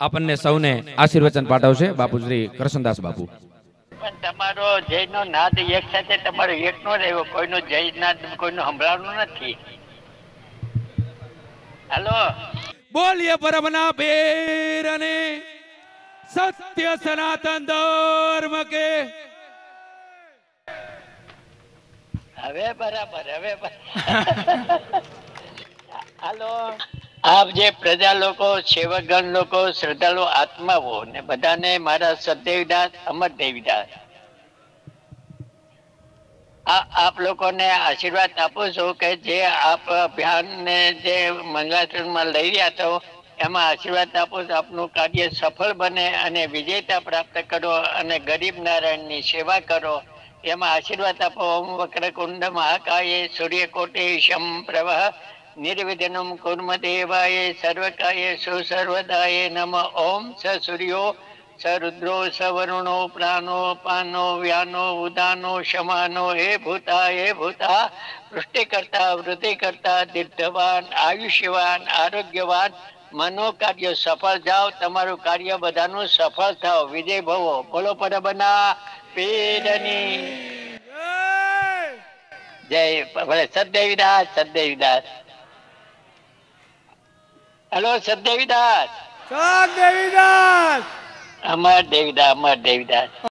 આપણને સૌને આશીર્વચન પાઠવશે બાપુ શ્રી કૃષ્ણદાસ બાપુ. પણ તમારો જયનો નાદ એક સાથે તમારો એક નો રહ્યો કોઈનો જય નાદ કોઈનો સંભળાવવાનું નથી. હાલો. બોલીએ પરમના ભેર અને સત્ય સનાતન ધર્મ કે. હવે બરાબર હવે. હાલો. આપ જે પ્રજા લોકો, સેવકગણ લોકો, શ્રદ્ધાળુ આત્માઓ ને બધાને મારા સદેવદાસ અમર દેવીદાસ આપ લોકોને આશીર્વાદ આપો છો કે જે આપ અભિયાનને જે મંગળાચરણમાં લઈ રહ્યા છો, એમાં આશીર્વાદ આપો આપનું કાર્ય સફળ બને અને વિજેતા પ્રાપ્ત કરો અને ગરીબ નારાયણની સેવા કરો. એમાં આશીર્વાદ આપો. ઓમ વક્રકુંડ મહાકાય સૂર્યકોટી શમ પ્રવાહ નિર્વિઘ્નમ કુર્મદેવાય સર્વકાય સુસર્વદાય નમ. ઓમ સ સૂર્યો સ રુદ્રો સ વરુણો પ્રાણો પાનો વ્યાનો ઉદાનો શમાનો હે ભૂતા હે ભૂતા વૃષ્ટિ કરતા વૃદ્ધિ કરતા દીર્ઘવાન આયુષ્યવાન આરોગ્યવાન મનો કાર્ય સફળ જાઓ તમારું કાર્ય બધાનું સફળ થાવ વિજય ભવો બોલો પરબના પીરની જય. ભલે સદદેવીદાસ સદદેવીદાસ હેલો સદદેવીદાસ દેવીદાસ. અમર દેવીદાસ. અમર દેવીદાસ